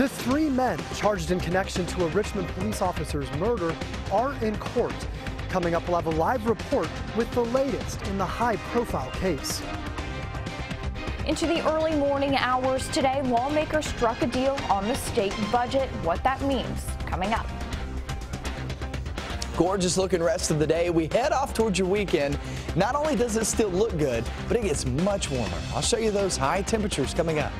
The three men charged in connection to a Richmond police officer's murder are in court. Coming up, we'll have a live report with the latest in the high profile case. Into the early morning hours today, lawmakers struck a deal on the state budget. What that means coming up. Gorgeous looking rest of the day. We head off towards your weekend. Not only does it still look good, but it gets much warmer. I'll show you those high temperatures coming up.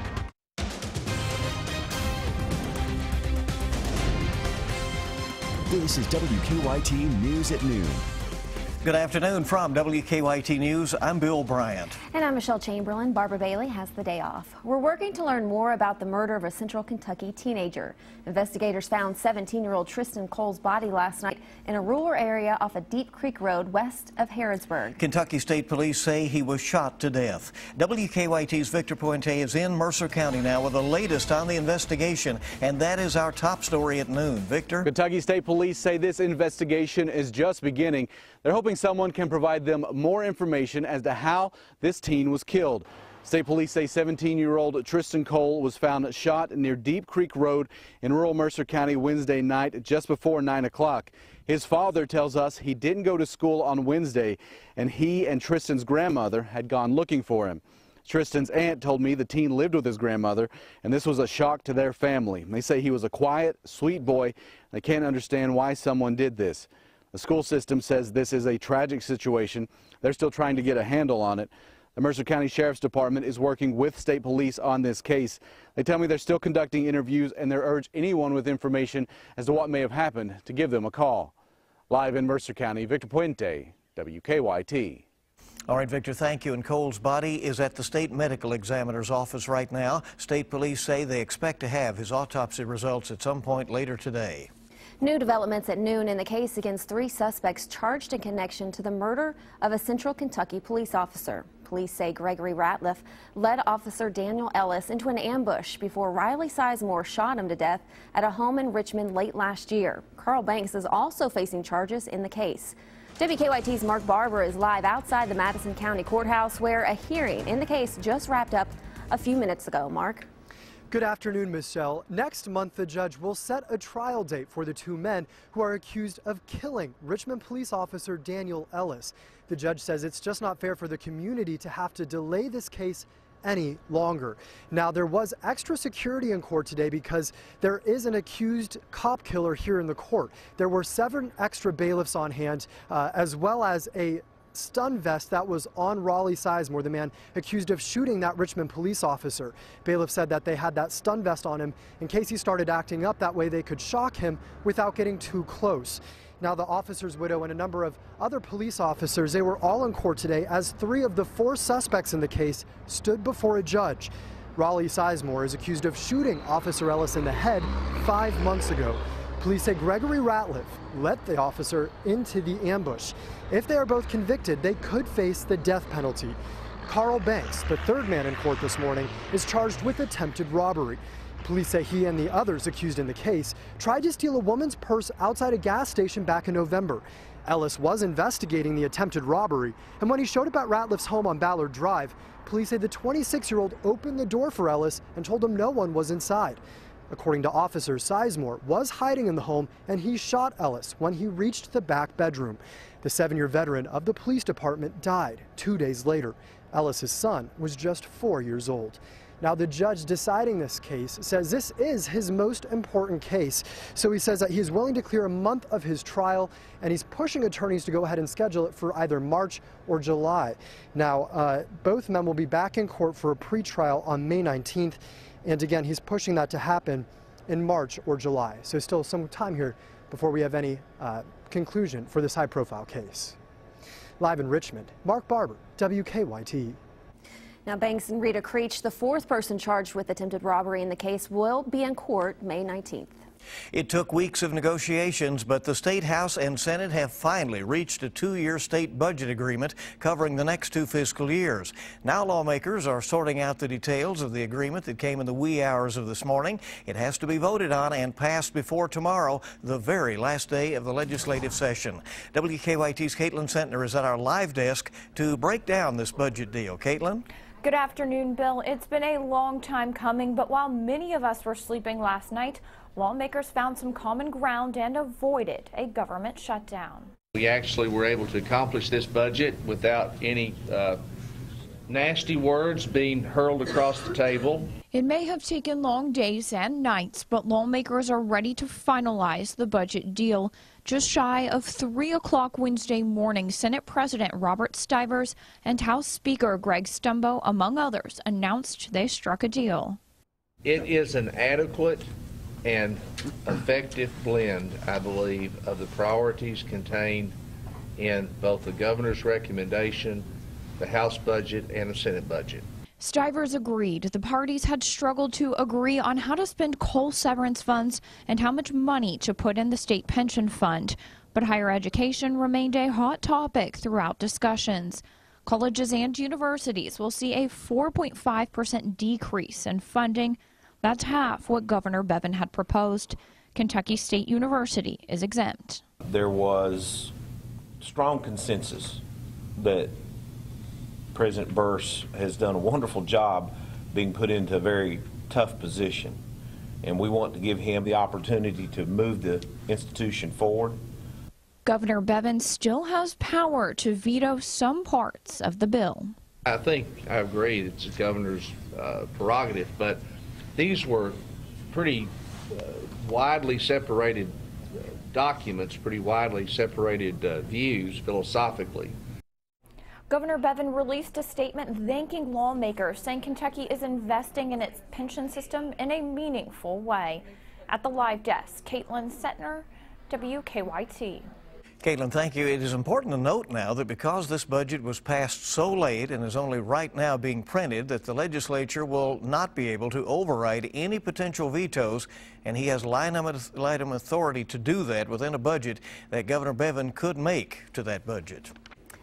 This is WKYT News at Noon. Good afternoon from WKYT News. I'm Bill Bryant. And I'm Michelle Chamberlain. Barbara Bailey has the day off. We're working to learn more about the murder of a central Kentucky teenager. Investigators found 17-year-old Tristan Cole's body last night in a rural area off a Deep Creek Road west of Harrodsburg. Kentucky State Police say he was shot to death. WKYT's Victor Puente is in Mercer County now with the latest on the investigation, and that is our top story at noon. Victor? Kentucky State Police say this investigation is just beginning. They're hoping someone can provide them more information as to how this teen was killed. State police say 17-year-old Tristan Cole was found shot near Deep Creek Road in rural Mercer County Wednesday night just before 9 o'clock. His father tells us he didn't go to school on Wednesday, and he and Tristan's grandmother had gone looking for him. Tristan's aunt told me the teen lived with his grandmother, and this was a shock to their family. They say he was a quiet, sweet boy. They can't understand why someone did this. The school system says this is a tragic situation. They're still trying to get a handle on it. The Mercer County Sheriff's Department is working with state police on this case. They tell me they're still conducting interviews and they urge anyone with information as to what may have happened to give them a call. Live in Mercer County, Victor Puente, WKYT. All right, Victor, thank you. And Cole's body is at the state medical examiner's office right now. State police say they expect to have his autopsy results at some point later today. New developments at noon in the case against three suspects charged in connection to the murder of a central Kentucky police officer. Police say Gregory Ratliff led Officer Daniel Ellis into an ambush before Riley Sizemore shot him to death at a home in Richmond late last year. Carl Banks is also facing charges in the case. WKYT's Mark Barber is live outside the Madison County Courthouse where a hearing in the case just wrapped up a few minutes ago. Mark? Good afternoon, Michelle. Next month, the judge will set a trial date for the two men who are accused of killing Richmond police officer Daniel Ellis. The judge says it's just not fair for the community to have to delay this case any longer. Now, there was extra security in court today because there is an accused cop killer here in the court. There were seven extra bailiffs on hand, uh, as well as a stun vest that was on Raleigh Sizemore, the man accused of shooting that Richmond police officer. Bailiff said that they had that stun vest on him in case he started acting up. That way they could shock him without getting too close. Now, the officer's widow and a number of other police officers, they were all in court today as three of the four suspects in the case stood before a judge. Raleigh Sizemore is accused of shooting Officer Ellis in the head five months ago. Police say Gregory Ratliff let the officer into the ambush. If they are both convicted, they could face the death penalty. Carl Banks, the third man in court this morning, is charged with attempted robbery. Police say he and the others accused in the case tried to steal a woman's purse outside a gas station back in November. Ellis was investigating the attempted robbery, and when he showed up at Ratliff's home on Ballard Drive, police say the 26-year-old opened the door for Ellis and told him no one was inside. According to officers, Sizemore was hiding in the home and he shot Ellis when he reached the back bedroom. The seven-year veteran of the police department died two days later. Ellis's son was just four years old. Now, the judge deciding this case says this is his most important case. So he says that he is willing to clear a month of his trial, and he's pushing attorneys to go ahead and schedule it for either March or July. Now, uh, both men will be back in court for a pretrial on May 19th. And again, he's pushing that to happen in March or July. So still some time here before we have any uh, conclusion for this high profile case. Live in Richmond, Mark Barber, WKYT. Now, Banks and Rita Creech, the fourth person charged with attempted robbery in the case, will be in court May 19th. It took weeks of negotiations, but the State House and Senate have finally reached a two-year state budget agreement covering the next two fiscal years. Now lawmakers are sorting out the details of the agreement that came in the wee hours of this morning. It has to be voted on and passed before tomorrow, the very last day of the legislative session. WKYT's Caitlin Sentner is at our live desk to break down this budget deal. Caitlin? Good afternoon, Bill. It's been a long time coming, but while many of us were sleeping last night, lawmakers found some common ground and avoided a government shutdown. We actually were able to accomplish this budget without any uh, nasty words being hurled across the table. It may have taken long days and nights, but lawmakers are ready to finalize the budget deal. Just shy of 3 o'clock Wednesday morning, Senate President Robert Stivers and House Speaker Greg Stumbo, among others, announced they struck a deal. It is an adequate and effective blend, I believe, of the priorities contained in both the governor's recommendation, the House budget, and the Senate budget. Stivers agreed the parties had struggled to agree on how to spend coal severance funds and how much money to put in the state pension fund. But higher education remained a hot topic throughout discussions. Colleges and universities will see a 4.5% decrease in funding. That's half what Governor Bevin had proposed. Kentucky State University is exempt. There was strong consensus that President Burse has done a wonderful job being put into a very tough position. And we want to give him the opportunity to move the institution forward. Governor Bevin still has power to veto some parts of the bill. I think I agree it's the governor's uh, prerogative, but these were pretty uh, widely separated uh, documents, pretty widely separated uh, views philosophically. Governor Bevin released a statement thanking lawmakers, saying Kentucky is investing in its pension system in a meaningful way. At the live desk, Caitlin Sentner, WKYT. Caitlin, thank you. It is important to note now that because this budget was passed so late and is only right now being printed, that the legislature will not be able to override any potential vetoes, and he has line item authority to do that within a budget that Governor Bevin could make to that budget.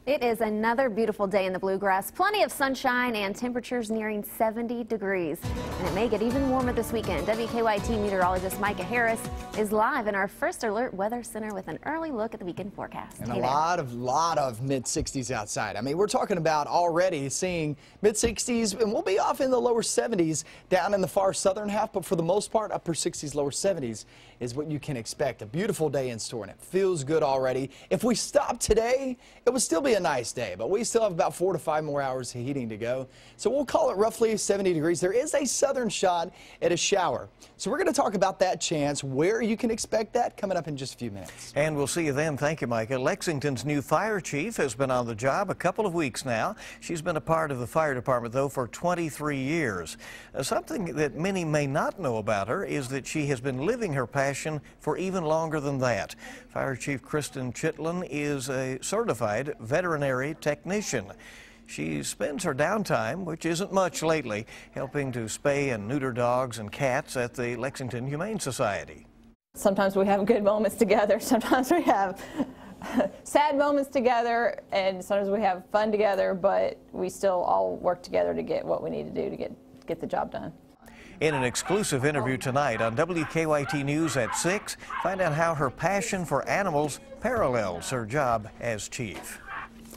It is another beautiful day in the bluegrass. Plenty of sunshine and temperatures nearing 70 degrees. And it may get even warmer this weekend. WKYT meteorologist Micah Harris is live in our First Alert Weather Center with an early look at the weekend forecast. And hey a there. lot of lot of mid 60s outside. I mean, we're talking about already seeing mid 60s, and we'll be off in the lower 70s down in the far southern half, but for the most part, upper 60s, lower 70s is what you can expect. A beautiful day in store, and it feels good already. If we stop today, it would still be a nice day, but we still have about four to five more hours of heating to go. So we'll call it roughly 70 degrees. There is a southern shot at a shower. So we're going to talk about that chance, where you can expect that coming up in just a few minutes. And we'll see you then. Thank you, Micah. Lexington's new fire chief has been on the job a couple of weeks now. She's been a part of the fire department, though, for 23 years. Uh, something that many may not know about her is that she has been living her passion for even longer than that. Fire Chief Kristin Chilton is a certified veterinary technician. She spends her downtime, which isn't much lately, helping to spay and neuter dogs and cats at the Lexington Humane Society. Sometimes we have good moments together, sometimes we have sad moments together, and sometimes we have fun together, but we still all work together to get what we need to do to get, get the job done. In an exclusive interview tonight on WKYT News at 6, find out how her passion for animals parallels her job as chief.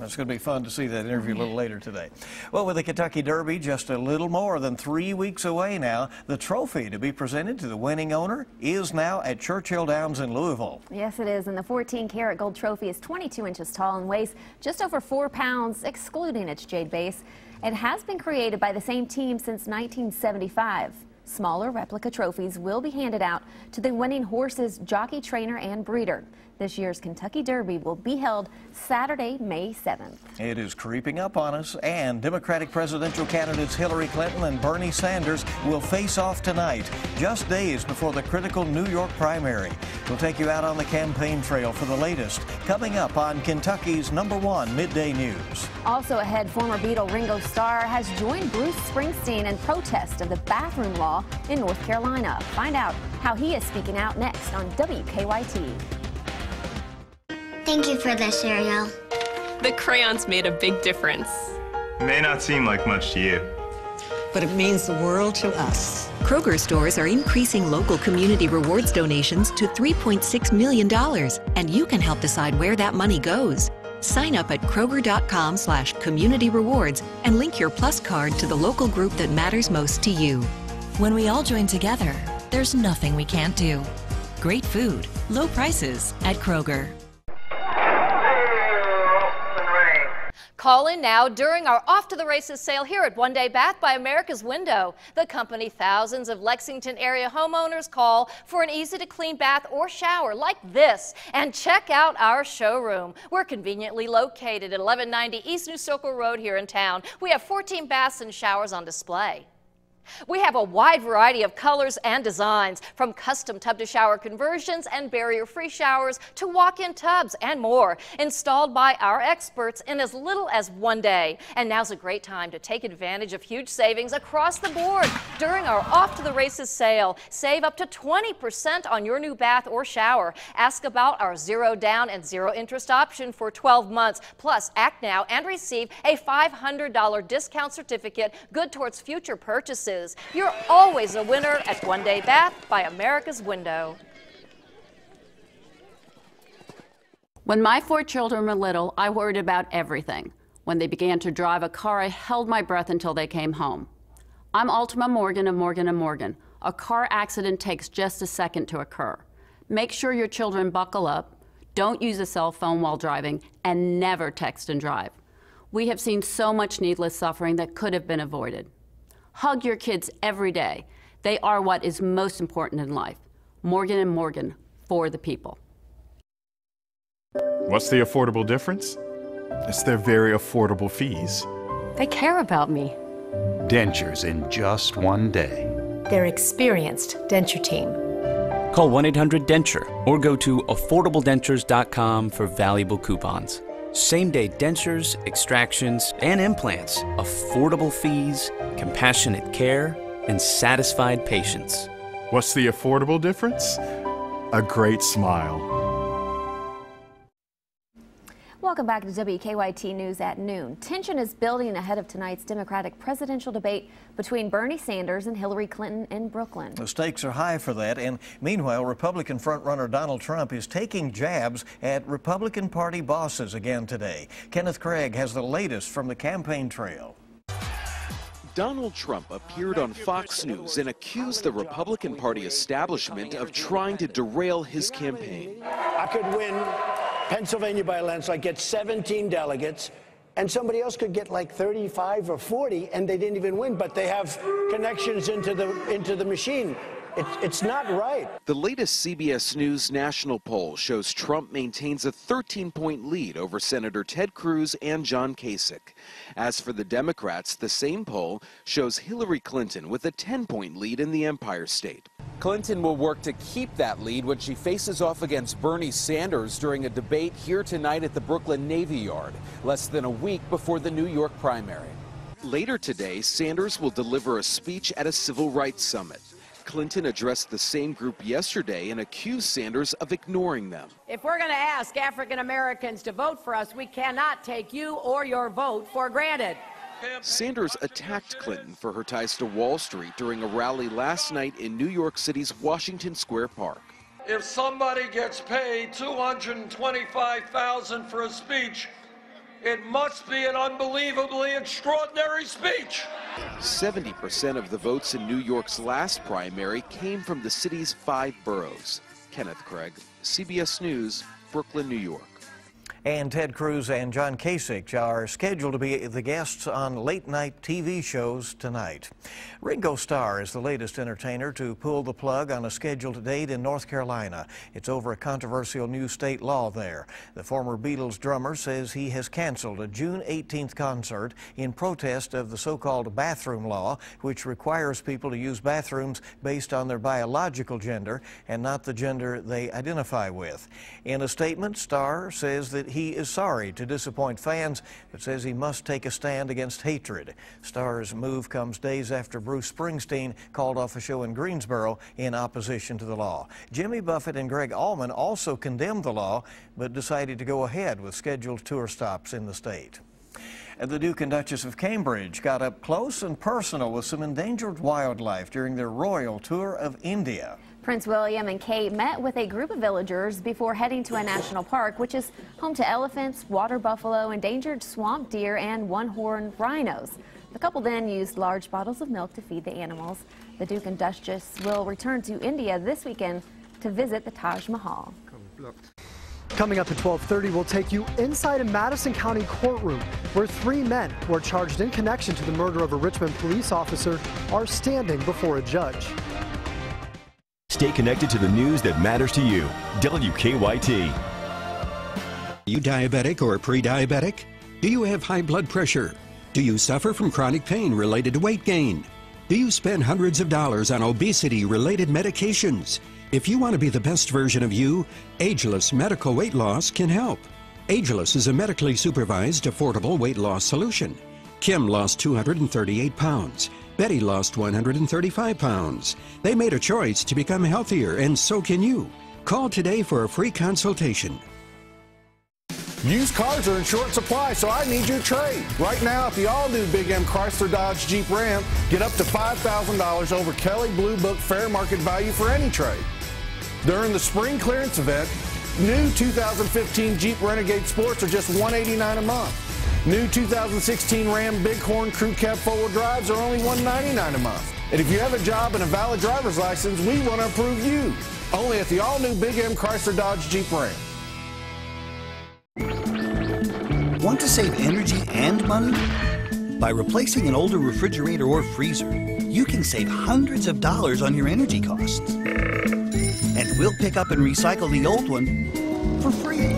It's going to be fun to see that interview a little later today. Well, with the Kentucky Derby just a little more than three weeks away now, the trophy to be presented to the winning owner is now at Churchill Downs in Louisville. Yes, it is. And the 14 karat gold trophy is 22 inches tall and weighs just over four pounds, excluding its jade base. It has been created by the same team since 1975. Smaller replica trophies will be handed out to the winning horse's jockey, trainer, and breeder. This year's Kentucky Derby will be held Saturday, May 7th. It is creeping up on us, and Democratic presidential candidates Hillary Clinton and Bernie Sanders will face off tonight, just days before the critical New York primary. We'll take you out on the campaign trail for the latest, coming up on Kentucky's number one midday news. Also ahead, former Beatle Ringo Starr has joined Bruce Springsteen in protest of the bathroom law in North Carolina. Find out how he is speaking out next on WKYT. Thank you for this, Ariel. The crayons made a big difference. It may not seem like much to you. But it means the world to us. Kroger stores are increasing local community rewards donations to $3.6 million, and you can help decide where that money goes. Sign up at Kroger.com slash community rewards and link your Plus card to the local group that matters most to you. When we all join together, there's nothing we can't do. Great food, low prices at Kroger. Call in now during our Off to the Races sale here at One Day Bath by America's Window, the company thousands of Lexington area homeowners call for an easy to clean bath or shower like this. And check out our showroom. We're conveniently located at 1190 East New Circle Road here in town. We have 14 baths and showers on display. We have a wide variety of colors and designs, from custom tub to shower conversions and barrier-free showers to walk-in tubs and more, installed by our experts in as little as one day. And now's a great time to take advantage of huge savings across the board during our Off to the Races sale. Save up to 20% on your new bath or shower. Ask about our zero down and zero interest option for 12 months. Plus, act now and receive a $500 discount certificate good towards future purchases. You're always a winner at One Day Bath by America's Window. When my four children were little, I worried about everything. When they began to drive a car, I held my breath until they came home. I'm Ultima Morgan of Morgan & Morgan. A car accident takes just a second to occur. Make sure your children buckle up, don't use a cell phone while driving, and never text and drive. We have seen so much needless suffering that could have been avoided. Hug your kids every day. They are what is most important in life. Morgan & Morgan, for the people. What's the affordable difference? It's their very affordable fees. They care about me. Dentures in just one day. Their experienced denture team. Call 1 800 Denture or go to affordabledentures.com for valuable coupons. Same day dentures, extractions, and implants, affordable fees, compassionate care, and satisfied patients. What's the affordable difference? A great smile. Welcome back to WKYT News at noon. Tension is building ahead of tonight's Democratic presidential debate between Bernie Sanders and Hillary Clinton in Brooklyn. The stakes are high for that, and meanwhile, Republican frontrunner Donald Trump is taking jabs at Republican Party bosses again today. Kenneth Craig has the latest from the campaign trail. Donald Trump appeared on Fox News and accused the Republican Party establishment of trying to derail his campaign. I could win Pennsylvania by a landslide, get 17 delegates, and somebody else could get like 35 or 40, and they didn't even win, but they have connections into the into the machine. It, it's not right. The latest CBS News national poll shows Trump maintains a 13 point lead over Senator Ted Cruz and John Kasich. As for the Democrats, the same poll shows Hillary Clinton with a 10 point lead in the Empire State. Clinton will work to keep that lead when she faces off against Bernie Sanders during a debate here tonight at the Brooklyn Navy Yard, less than a week before the New York primary. Later today, Sanders will deliver a speech at a civil rights summit. Clinton addressed the same group yesterday and accused Sanders of ignoring them. If we're going to ask African Americans to vote for us, we cannot take you or your vote for granted. Sanders attacked Clinton for her ties to Wall Street during a rally last night in New York City's Washington Square Park. If somebody gets paid 225,000 for a speech, it must be an unbelievably extraordinary speech. 70% of the votes in New York's last primary came from the city's five boroughs. Kenneth Craig, CBS News, Brooklyn, New York. And Ted Cruz and John Kasich are scheduled to be the guests on late night TV shows tonight. Ringo Starr is the latest entertainer to pull the plug on a scheduled date in North Carolina. It's over a controversial new state law there. The former Beatles drummer says he has canceled a June 18th concert in protest of the so-called bathroom law, which requires people to use bathrooms based on their biological gender and not the gender they identify with. In a statement, Starr says that he is sorry to disappoint fans, but says he must take a stand against hatred. Starr's move comes days after Bruce Springsteen called off a show in Greensboro in opposition to the law. Jimmy Buffett and Gregg Allman also condemned the law, but decided to go ahead with scheduled tour stops in the state. The Duke and Duchess of Cambridge got up close and personal with some endangered wildlife during their royal tour of India. Prince William and Kate met with a group of villagers before heading to a national park, which is home to elephants, water buffalo, endangered swamp deer, and one-horned rhinos. The couple then used large bottles of milk to feed the animals. The Duke and Duchess will return to India this weekend to visit the Taj Mahal. Coming up at 12:30, we'll take you inside a Madison County courtroom where three men who are charged in connection to the murder of a Richmond police officer are standing before a judge. Stay connected to the news that matters to you. WKYT. Are you diabetic or pre-diabetic? Do you have high blood pressure? Do you suffer from chronic pain related to weight gain? Do you spend hundreds of dollars on obesity related medications? If you want to be the best version of you, Ageless Medical Weight Loss can help. Ageless is a medically supervised, affordable weight loss solution. Kim lost 238 pounds. Betty lost 135 pounds. They made a choice to become healthier, and so can you. Call today for a free consultation. Used cars are in short supply, so I need your trade. Right now, at the all-new Big M Chrysler Dodge Jeep Ram, get up to $5,000 over Kelley Blue Book fair market value for any trade. During the spring clearance event, new 2015 Jeep Renegade Sports are just 189 a month. New 2016 Ram Bighorn Crew Cab four-wheel drives are only 199 a month. And if you have a job and a valid driver's license, we want to approve you. Only at the all-new Big M Chrysler Dodge Jeep Ram. Want to save energy and money? By replacing an older refrigerator or freezer, you can save hundreds of dollars on your energy costs. And we'll pick up and recycle the old one for free.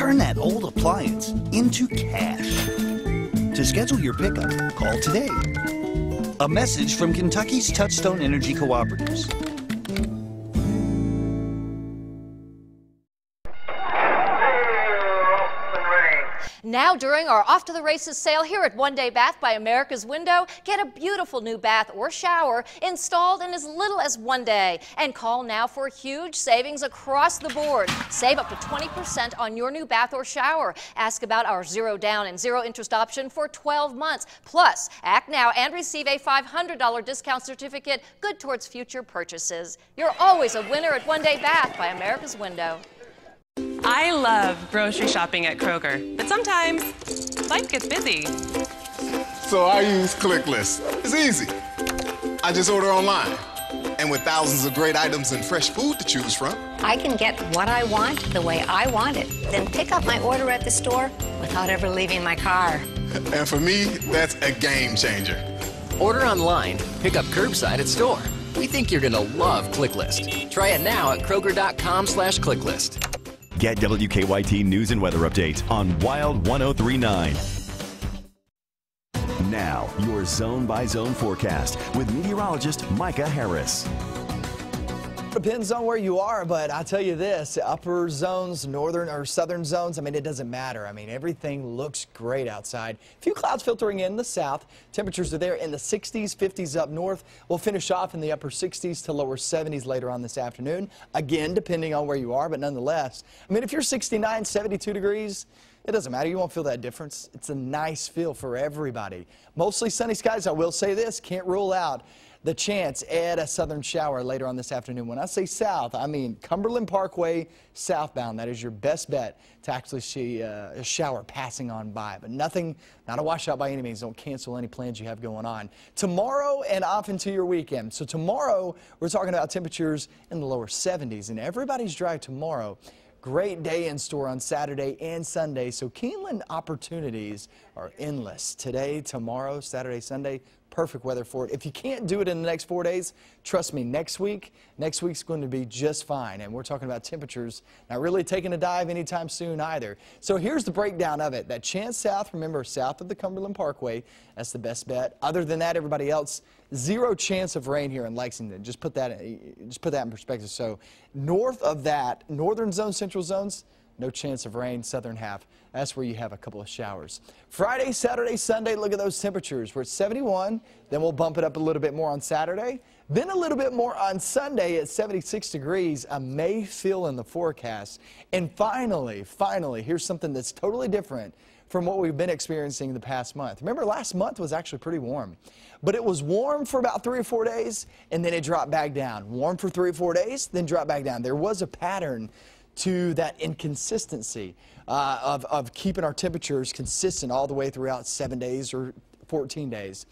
Turn that old appliance into cash. To schedule your pickup, call today. A message from Kentucky's Touchstone Energy Cooperatives. Now, during our Off to the Races sale here at One Day Bath by America's Window, get a beautiful new bath or shower installed in as little as one day. And call now for huge savings across the board. Save up to 20% on your new bath or shower. Ask about our zero down and zero interest option for 12 months. Plus, act now and receive a $500 discount certificate good towards future purchases. You're always a winner at One Day Bath by America's Window. I love grocery shopping at Kroger, but sometimes life gets busy. So I use ClickList. It's easy. I just order online. And with thousands of great items and fresh food to choose from, I can get what I want the way I want it, then pick up my order at the store without ever leaving my car. and for me, that's a game changer. Order online, pick up curbside at store. We think you're gonna love ClickList. Try it now at Kroger.com slash ClickList. Get WKYT News and Weather updates on Wild 1039. Now, your zone by zone forecast with meteorologist Micah Harris. Depends on where you are, but I'll tell you this, upper zones, northern or southern zones, I mean, it doesn't matter. I mean, everything looks great outside. A few clouds filtering in the south. Temperatures are there in the 60s, 50s up north. We'll finish off in the upper 60s to lower 70s later on this afternoon. Again, depending on where you are, but nonetheless, I mean, if you're 69, 72 degrees, it doesn't matter. You won't feel that difference. It's a nice feel for everybody. Mostly sunny skies. I will say this, can't rule out the chance at a southern shower later on this afternoon. When I say south, I mean Cumberland Parkway southbound. That is your best bet to actually see uh, a shower passing on by. But nothing, not a washout by any means. Don't cancel any plans you have going on. Tomorrow and off into your weekend. So tomorrow, we're talking about temperatures in the lower 70s. And everybody's dry tomorrow Great day in store on Saturday and Sunday, so Keeneland opportunities are endless. Today, tomorrow, Saturday, Sunday, perfect weather for it. If you can't do it in the next four days, trust me, next week, next week's going to be just fine. And we're talking about temperatures not really taking a dive anytime soon either. So here's the breakdown of it. That chance south, remember, south of the Cumberland Parkway, that's the best bet. Other than that, everybody else, zero chance of rain here in Lexington. Just put that, just put that in perspective. So north of that, northern zone, central zones, no chance of rain, southern half. That's where you have a couple of showers. Friday, Saturday, Sunday, look at those temperatures. We're at 71, then we'll bump it up a little bit more on Saturday, then a little bit more on Sunday at 76 degrees, a May feel in the forecast. And finally, finally, here's something that's totally different from what we've been experiencing the past month. Remember, last month was actually pretty warm, but it was warm for about three or four days, and then it dropped back down. Warm for three or four days, then dropped back down. There was a pattern to that inconsistency uh, of, of keeping our temperatures consistent all the way throughout seven days or 14 days.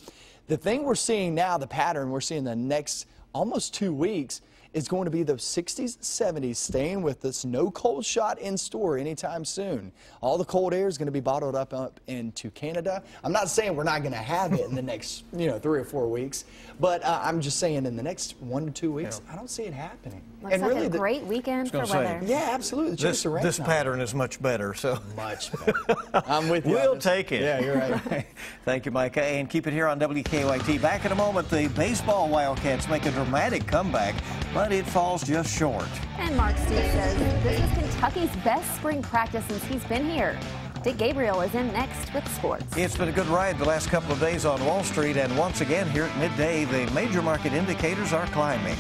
The thing we're seeing now, the pattern we're seeing the next almost two weeks, is going to be the 60s, 70s, staying with us. No cold shot in store anytime soon. All the cold air is going to be bottled up, up into Canada. I'm not saying we're not going to have it in the next, you know, three or four weeks, but uh, I'm just saying in the next one to two weeks, yeah. I don't see it happening. Looks and like really a the, great weekend for weather. Yeah, absolutely. This, this pattern is much better. So much better. I'm with you. We'll take it. Yeah, you're right. Thank you, Micah, and keep it here on WKYT. Back in a moment, the baseball Wildcats make a dramatic comeback, but it falls just short. And Mark Stoops says this is Kentucky's best spring practice since he's been here. Dick Gabriel is in next with sports. It's been a good ride the last couple of days on Wall Street, and once again here at midday, the major market indicators are climbing.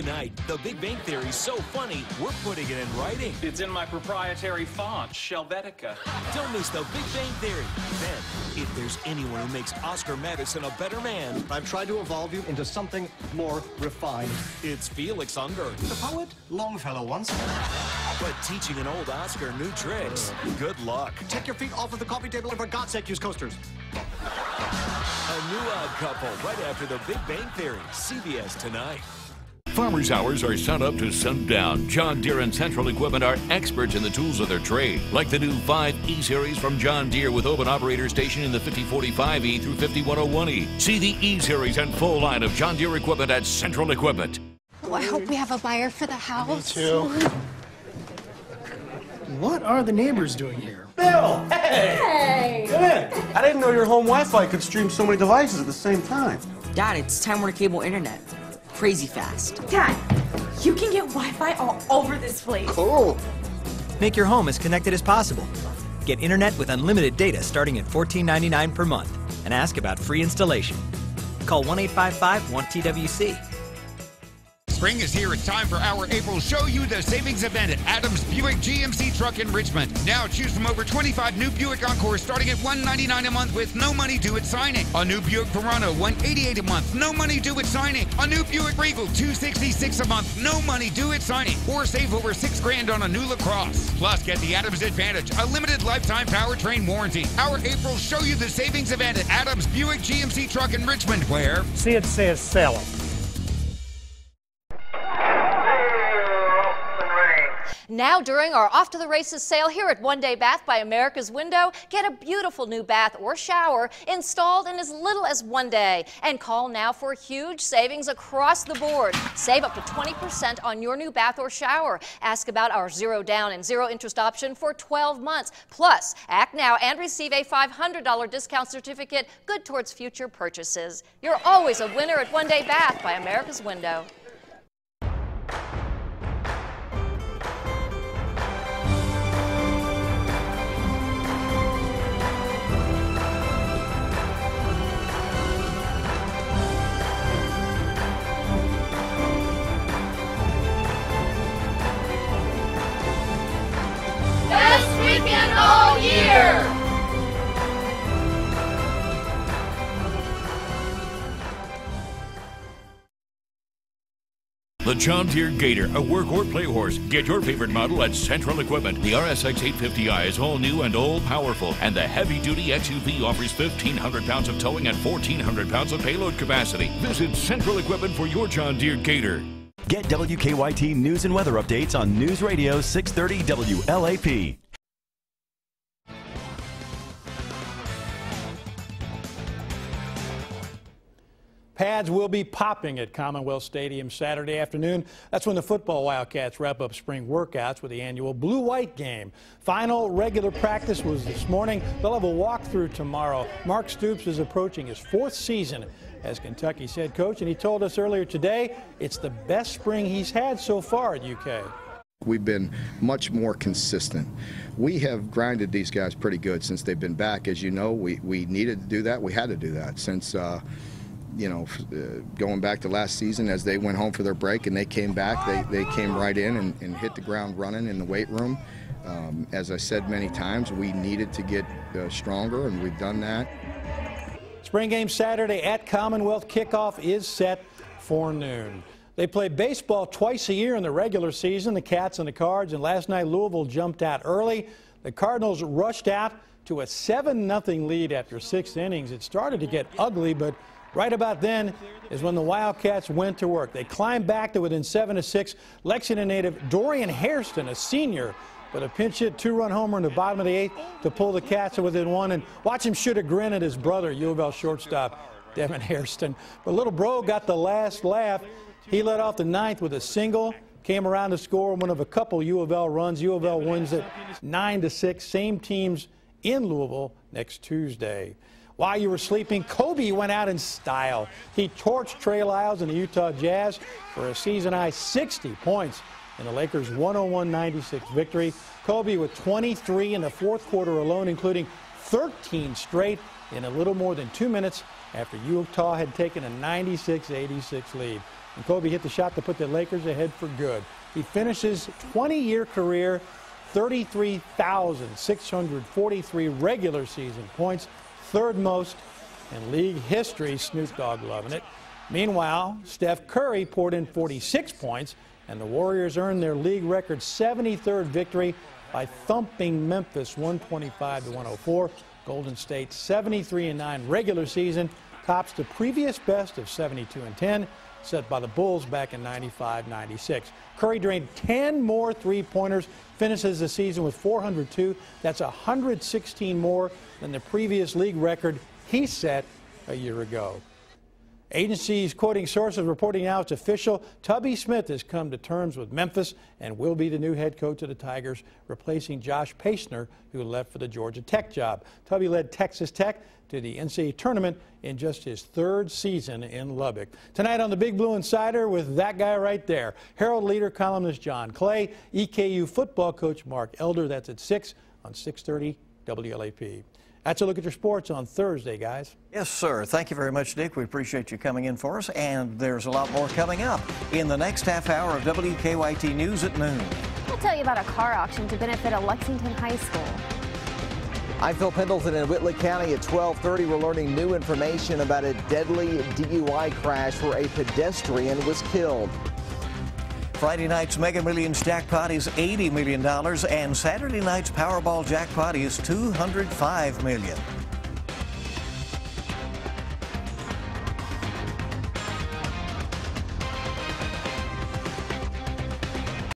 Tonight, The Big Bang Theory is so funny, we're putting it in writing. It's in my proprietary font, Helvetica. Don't miss The Big Bang Theory. Then, if there's anyone who makes Oscar Madison a better man, I've tried to evolve you into something more refined. It's Felix Unger. The poet? Longfellow once. But teaching an old Oscar new tricks, good luck. Take your feet off of the coffee table and for God's sake use coasters. A new odd couple right after The Big Bang Theory. CBS tonight. Farmers' hours are sun up to sundown. John Deere and Central Equipment are experts in the tools of their trade, like the new 5 E Series from John Deere with open operator station in the 5045E through 5101E. See the E Series and full line of John Deere equipment at Central Equipment. Oh, I hope we have a buyer for the house. Me too. What are the neighbors doing here? Bill! Hey! Hey! Come in. I didn't know your home Wi-Fi could stream so many devices at the same time. Dad, it's Time Warner Cable Internet crazy fast. Dad, you can get Wi-Fi all over this place. Cool. Make your home as connected as possible. Get internet with unlimited data starting at $14.99 per month and ask about free installation. Call 1-855-1TWC. Spring is here. It's time for our April Show You the Savings event at Adams Buick GMC Truck in Richmond. Now choose from over 25 new Buick Encores starting at 199 a month with no money due at signing. A new Buick Verano, 188 a month, no money due at signing. A new Buick Regal, 266 a month, no money due at signing. Or save over six grand on a new LaCrosse. Plus, get the Adams Advantage, a limited lifetime powertrain warranty. Our April Show You the Savings event at Adams Buick GMC Truck in Richmond, where... See it says sell Now, during our Off to the Races sale here at One Day Bath by America's Window, get a beautiful new bath or shower installed in as little as one day. And call now for huge savings across the board. Save up to 20% on your new bath or shower. Ask about our zero down and zero interest option for 12 months. Plus, act now and receive a $500 discount certificate good towards future purchases. You're always a winner at One Day Bath by America's Window. John Deere Gator, a work or play horse. Get your favorite model at Central Equipment. The RSX 850i is all new and all powerful, and the heavy duty XUV offers 1,500 pounds of towing and 1,400 pounds of payload capacity. Visit Central Equipment for your John Deere Gator. Get WKYT news and weather updates on News Radio 630 WLAP. Pads will be popping at Commonwealth Stadium Saturday afternoon. That's when the football Wildcats wrap up spring workouts with the annual blue-white game. Final regular practice was this morning. They'll have a walkthrough tomorrow. Mark Stoops is approaching his fourth season as Kentucky's head coach, and he told us earlier today it's the best spring he's had so far at UK. We've been much more consistent. We have grinded these guys pretty good since they've been back. As you know, we, we needed to do that. We had to do that since, uh, you know, uh, going back to last season as they went home for their break and they came back, they, they came right in and, and hit the ground running in the weight room. Um, as I said many times, we needed to get uh, stronger, and we've done that. Spring game Saturday at Commonwealth. Kickoff is set for noon. They play baseball twice a year in the regular season, the Cats and the Cards, and last night Louisville jumped out early. The Cardinals rushed out to a 7-0 lead after six innings. It started to get ugly, but right about then is when the Wildcats went to work. They climbed back to within 7 to 6. Lexington native Dorian Hairston, a senior, but a pinch hit two-run homer in the bottom of the eighth to pull the Cats within one. And watch him shoot a grin at his brother, U of L shortstop Devin Hairston. But little bro got the last laugh. He led off the ninth with a single, came around to score one of a couple U of L runs. U of L wins it 9 to 6. Same teams in Louisville next Tuesday. While you were sleeping, Kobe went out in style. He torched Trey Lyles and the Utah Jazz for a season high 60 points in the Lakers' 101-96 victory. Kobe with 23 in the fourth quarter alone, including 13 straight in a little more than two minutes after Utah had taken a 96-86 lead. And Kobe hit the shot to put the Lakers ahead for good. He finishes 20-year career, 33,643 regular season points, third most in league history. Snoop Dogg loving it. Meanwhile, Steph Curry poured in 46 points, and the Warriors earned their league record 73rd victory by thumping Memphis 125 to 104. Golden State 73 and 9 regular season tops the previous best of 72 and 10 set by the Bulls back in 95 96. Curry drained 10 more three pointers, finishes the season with 402. That's 116 more than the previous league record he set a year ago. Agencies quoting sources reporting now it's official. Tubby Smith has come to terms with Memphis and will be the new head coach of the Tigers, replacing Josh Pastner, who left for the Georgia Tech job. Tubby led Texas Tech to the NCAA tournament in just his third season in Lubbock. Tonight on the Big Blue Insider with that guy right there, Herald leader columnist John Clay, EKU football coach Mark Elder. That's at 6 on 630 WLAP. That's a look at your sports on Thursday, guys. Yes, sir. Thank you very much, Dick. We appreciate you coming in for us. And there's a lot more coming up in the next half hour of WKYT News at noon. We'll tell you about a car auction to benefit a Lexington High School. I'm Phil Pendleton in Whitley County at 1230. We're learning new information about a deadly DUI crash where a pedestrian was killed. Friday night's Mega Millions jackpot is $80 million, and Saturday night's Powerball jackpot is $205 million.